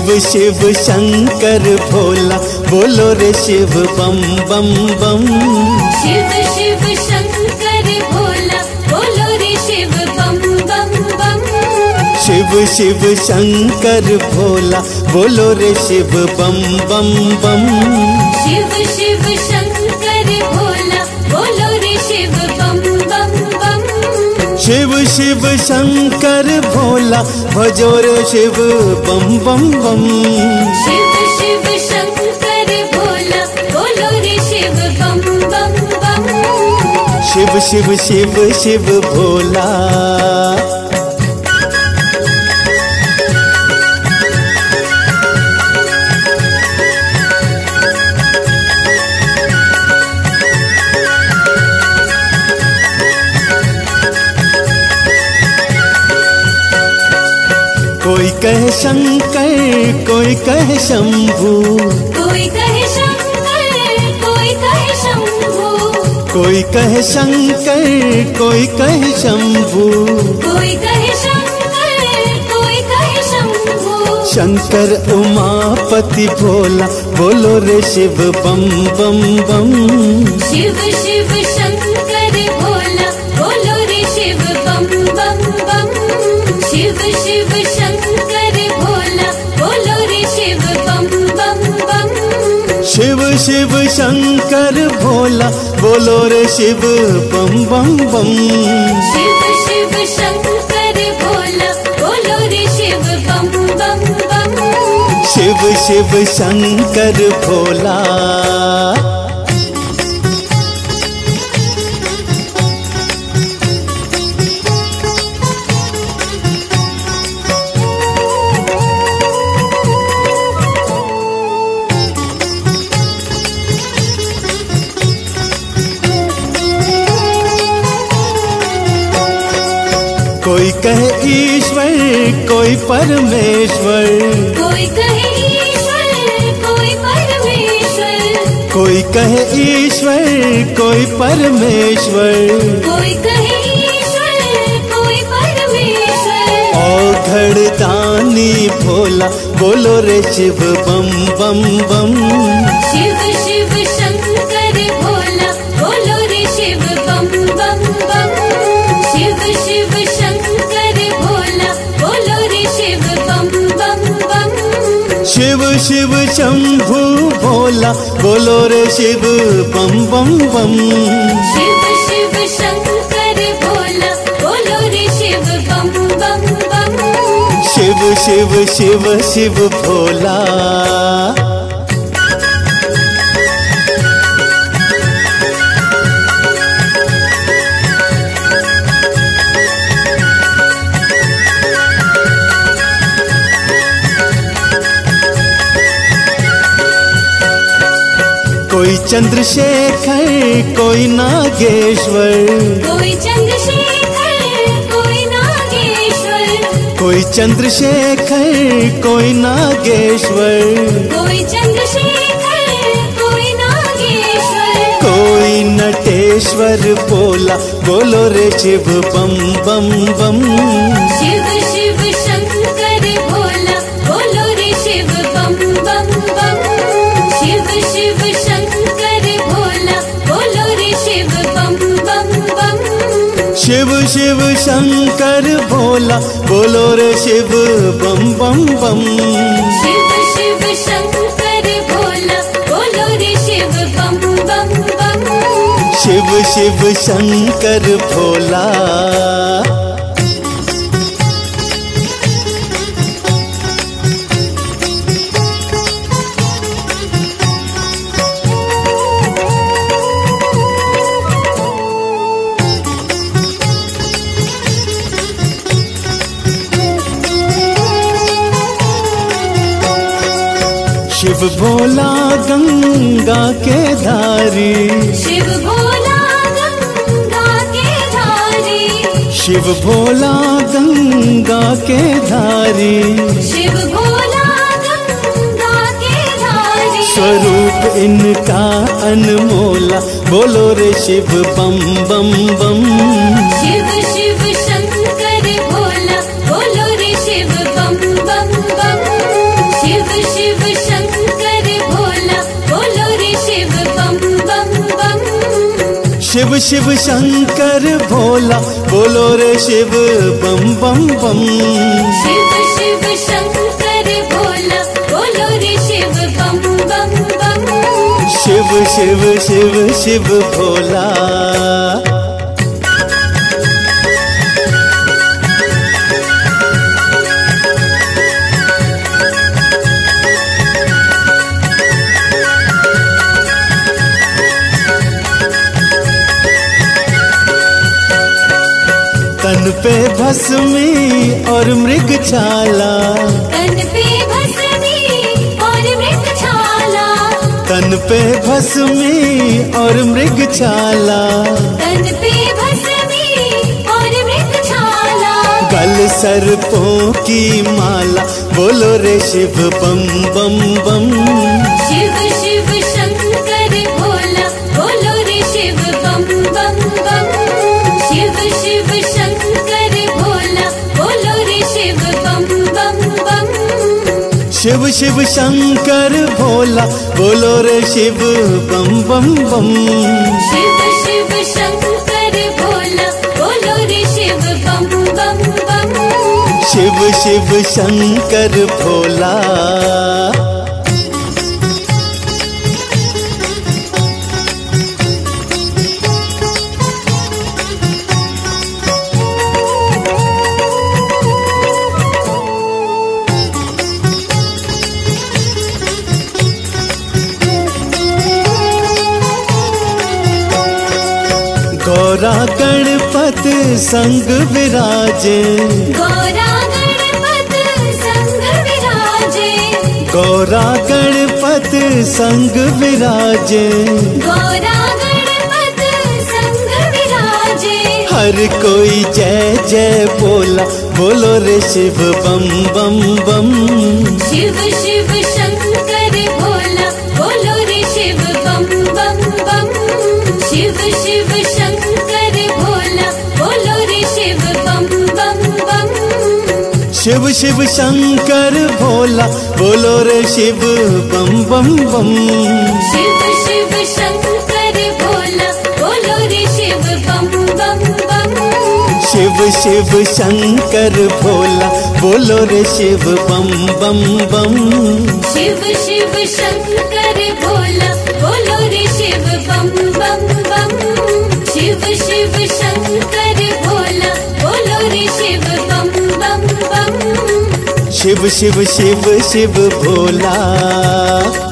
शिव शिव शंकर भोला बोलो रे शिव बम बम बम। शिव शिव शंकर भोला बोलो रे शिव बम बम बम। शिव शिव शंकर भोला बोलो रे शिव बम बम बम। शिव शिव शंकर भोला भजोर रे शिव बम बम बम। शिव शिव शंकर भोला बोलो रे शिव बम बम बम। शिव शिव शिव शिव भोला। कहे शंकर कोई कहे शंभू। कोई कहे शंकर कोई कहे शंभू। कोई कहे शंकर कोई कहे शंभू। कोई कहे शंकर कोई कहे शंभू। शंकर उमापति भोला बोलो रे शिव बम बम बम। शिव शिव शिव शंकर भोला बोलो रे शिव बम बम बम। शिव शिव शंकर भोला बोलो रे शिव बम बम बम। शिव शिव शंकर भोला। कोई कहे ईश्वर कोई परमेश्वर। कोई कहे ईश्वर कोई परमेश्वर। कोई कहे ईश्वर कोई परमेश्वर। कोई कहे ईश्वर कोई परमेश्वर। और घड़दानी भोला बोलो रे शिव बम बम बम। शिव शिव शिव शंभु भोला बोलो रे शिव बम बम बम। शिव शिव शंकर भोला बोलो रे शिव बम बम बम। शिव शिव शिव शिव भोला कोई चंद्रशेखर कोई नागेश्वर। कोई चंद्रशेखर कोई नागेश्वर। कोई चंद्रशेखर कोई नागेश्वर। कोई चंद्रशेखर कोई नागेश्वर। कोई नटेश्वर बोला बोलो रे शिव बम बम बम। शिव शिव शिव शिव शंकर भोला बोलो रे शिव बम बम बम। शिव शिव शंकर भोला बोलो रे शिव बम बम बम। शिव शिव शंकर भोला शिव भोला गंगा के धारी। शिव भोला गंगा के धारी। शिव भोला गंगा के धारी। शिव भोला गंगा के धारी। स्वरूप इनका अनमोला। बोलो रे शिव बम बम बम शिव शिव शिव शिव शंकर भोला बोलो रे शिव बम बम बम। शिव शिव शंकर भोला बोलो रे शिव बम बम बम। शिव शिव शिव शिव भोला। पे भस्मी और मृग छाला। तन पे भस्मी और मृग छाला। तन पे भस्मी और मृग छाला। तन पे भस्मी और मृग छाला। गल सर्पों की माला बोलो रे शिव बम बम बम। शिव शिव शिव शिव शंकर भोला बोलो रे शिव बम बम बम। शिव शिव शंकर भोला बोलो रे शिव बम बम बम। शिव शिव शंकर भोला। गौरा गणपत संग विराजे। गौरा गणपत संग विराजे। गौरा गणपत संग विराजे। गौरा गणपत संग विराजे। हर कोई जय जय बोला बोलो रे शिव बम बम बम। शिव शिव शंकर शिव शिव शंकर भोला बोलो रे शिव बम बम बम। शिव शिव शंकर भोला बोलो रे शिव बम बम बम। शिव शिव शंकर भोला बोलो रे शिव बम बम बम। शिव शिव शंकर भोला बोलो शिव शिव शिव शिव भोला